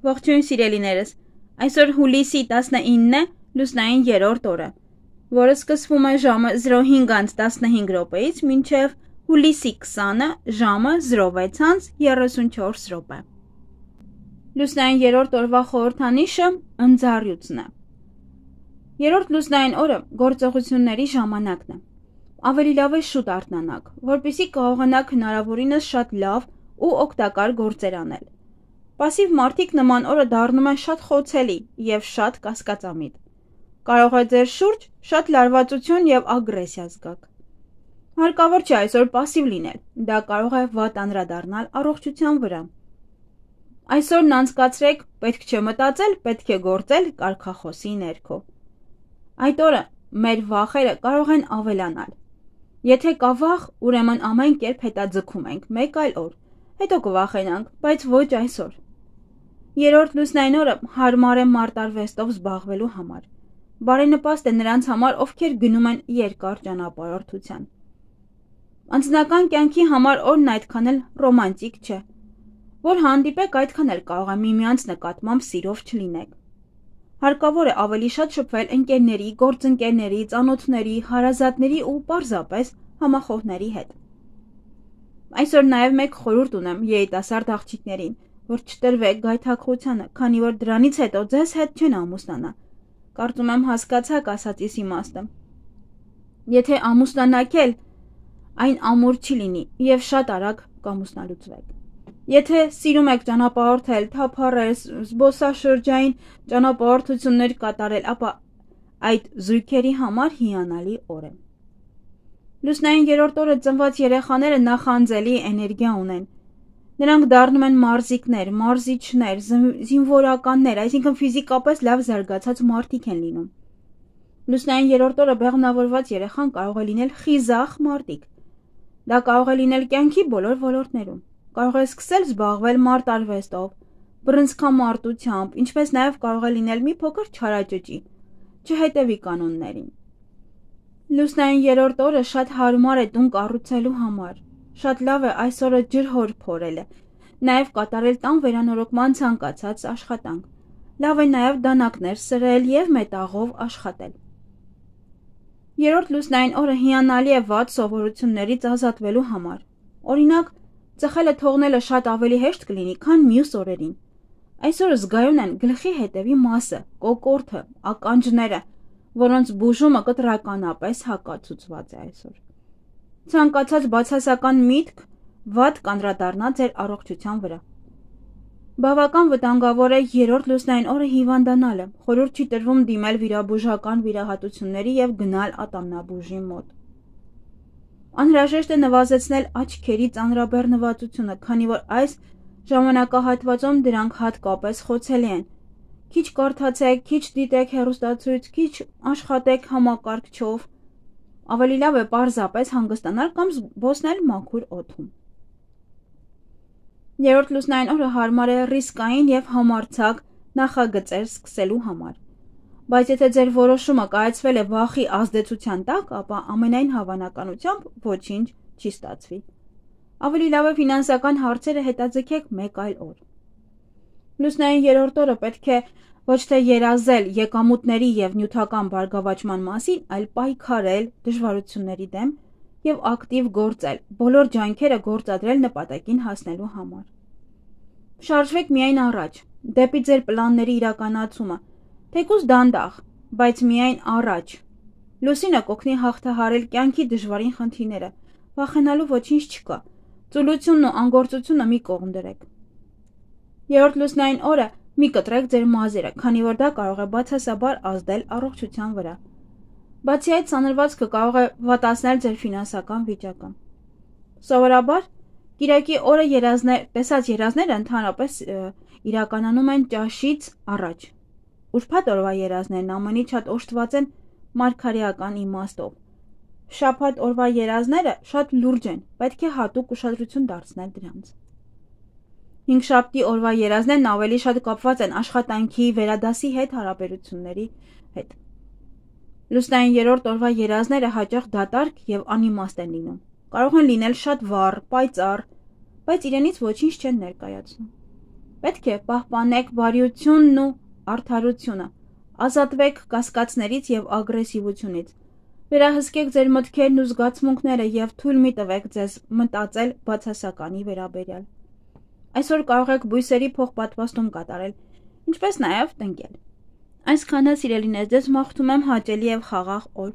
Ողջույն սիրելիներս։ Այսօր հուլիսի 19-ն է, լուսնային 3-րդ օրը, որը սկսվում է ժամը 05:15 րոպեից մինչև հուլիսի 20-ը ժամը 06:34 րոպե։ Լուսնային 3-րդ օրվա խորհրդանիշը ընձառյուծն է։ Երրորդ լուսնային օրը գործողությունների ժամանակն է։ Ավելի լավ է շուտ արթնանաք, որpիսի կարողանաք հնարավորինս շատ լավ ու օգտակար գործեր անել։ Պասիվ մարդիկ նման օրը դառնում են շատ խոցելի եւ շատ կասկածամիտ։ Կարող է ձեր շուրջ շատ լարվածություն եւ ագրեսիա զգաք։ Հարկավոր չէ այսօր пассив լինել։ Դա կարող է վատ անդրադառնալ առողջության վրա։ Այսօրն անցկացրեք պետք չէ մտածել, պետք է գործել կարկախոսի ներքո։ Այդ օրը մեր վախերը կարող են ավելանալ։ Եթե կա վախ, ուրեմն ամեն կերպ հետաձգում ենք մեկ այլ օր։ Հետո կվախենանք, բայց ոչ այսօր։ Երորդ լուսնային օրը հարմար է մարտարվեստով զբաղվելու համար։ Բարենպաստ է նրանց համար, ովքեր գնում են երկար ճանապարհորդության։ Անձնական կյանքի համար օրն այդքան էլ ռոմանտիկ չէ։ Որ հանդիպեք, այդքան էլ կարող է միմյանց նկատմամբ սիրով չլինեք։ Հարկավոր է ավելի շատ շփվել ընկերների, գործընկերների, ծանոթների, հարազատների ու պարզապես համախոհների հետ։ Այսօր նաև մեկ խորհուրդ ունեմ երիտասարդ աղջիկներին, որ չտրվեք գայթակղությանը, քանի որ դրանից հետո ձեզ հետ չեն ամուսնանա։ Կարծում եմ հասկացաք ասածիս իմաստը։ Եթե ամուսնանաք էլ, այն ամուր չի լինի եւ շատ արագ կամուսնալուծվեք։ Եթե սիրում եք ճանապարհորդել, թափառել, զբոսաշրջային ճանապարհորդություններ կատարել, ապա այդ զույգերի համար հիանալի օր է։ Լուսնային երրորդ օրը ծնված երեխաները նախանձելի էներգիա ունեն Նրանք դառնում են մարզիկներ, մարզիչներ, զինվորականներ, այսինքն ֆիզիկապես լավ զարգացած մարդիկ են լինում։ Լուսնային երրորդ օրը բեղմնավորված երեխան կարող է լինել խիզախ մարդիկ։ Դա կարող է լինել կյանքի բոլոր ոլորտներում։ Կարող է սկսել զբաղվել մարտարվեստով, բռնցքամարտությամբ, ինչպես նաև կարող է լինել մի փոքր չարաճճի։ Չհետևի կանոններին։ Լուսնային երրորդ օրը շատ հարմար է տուն կառուցելու համար Շատ լավ է այսօրը ջրհոր փորելը, նաև կատարել տան վերանորոգման ցանկացած աշխատանք։ Լավ է նաև դանակներ սրել եւ մետաղով աշխատել։ Երորդ լուսնային օրը հիանալի է վատ սովորություններից ազատվելու համար։ Օրինակ, ծխելը թողնելը շատ ավելի հեշտ կլինի, քան մյուս օրերին։ Այսօր զգայուն են գլխի հետևի մասը, կոկորթը, ականջները, որոնց բուժումը կտրականապես հակացուցված է այսօր։ Ցանկացած բացասական միտք վատ կանդրադառնա ձեր առողջության վրա։ Բավական վտանգավոր է երրորդ լուսնային օրը հիվանդանալը։ Խորհուրդ չի տրվում դիմել վիրաբուժական վիրահատությունների եւ գնալ ատամնաբուժի մոտ։ Անհրաժեշտ է նվազեցնել աչքերի ծանրաբեռնվածությունը, քանի որ այս ժամանակահատվածում դրանք հատկապես խոցելի են։ Քիչ կարդացեք, քիչ դիտեք հերոստացույց, քիչ աշխատեք համակարգչով, Ավելի լավ է պարզապես հանգստանալ կամ զբոսնել մաքուր օդում։ Երորդ լուսնային օրը հարմար է ռիսկային եւ համարցակ նախագծեր սկսելու համար։ Բայց եթե ձեր որոշումը կայացվել է վախի ազդեցության տակ, ապա ամենայն հավանականությամբ ոչինչ չի ստացվի։ Ավելի լավ է ֆինանսական հարցերը հետաձգեք մեկ այլ օր։ Լուսնային երրորդ օրը պետք է ոչ թե երազել եկամուտների եւ նյութական բարգավաճման մասին, այլ պայքարել դժվարությունների դեմ եւ ակտիվ գործել, բոլոր ջանքերը գործադրել նպատակին հասնելու համար։ Շարժվեք միայն առաջ, դեպի ձեր պլանների իրականացումը, թեկուզ դանդաղ, բայց միայն առաջ։ Լուսինը կօգնի հաղթահարել կյանքի դժվարին խնդիրները։ Վախենալու ոչինչ չկա։ Ծուլությունն ու անգործությունը մի կողմ դրեք։ Երրորդ լուսնային օրը Մի կտրեք ձեր մազերը, քանի որ դա կարող է բացասաբար ազդել առողջության վրա։ Բացի այդ, սանրվածքը կարող է վատացնել ձեր ֆինանսական վիճակը։ Սովորաբար Կիրակի օրը երազներ, տեսած երազները ընդհանրապես իրականանում են ճաշից առաջ։ Ուրբաթ օրվա երազներն ամենից շատ օժտված են մարգարեական իմաստով։ Շաբաթ օրվա երազները շատ լուրջ են, պետք է հատուկ ուշադրություն դարձնել դրանց։ Հինգշաբթի օրվա երազներն ավելի շատ կապված են աշխատանքի, վերադասի հետ հարաբերությունների հետ։ Լուսնային երրորդ օրվա երազները հաճախ դատարկ եւ անիմաստ են լինում։ Կարող են լինել շատ վառ, պայծառ, բայց իրենից ոչինչ չեն ներկայացնում։ Պետք է պահպանեք բարյությունն ու արդարությունը։ Ազատվեք կասկածներից եւ ագրեսիվությունից։ Վերահսկեք ձեր մտքերն ու զգացմունքները եւ թույլ մի տվեք ձեզ մտածել բացասականի վերաբերյալ։ Այսօր կարող եք բույսերի փոխպատվաստում կատարել, ինչպես նաեւ տնկել։ Այսքանը սիրելիներ, ձեզ մաղթում եմ հաճելի եւ խաղաղ օր։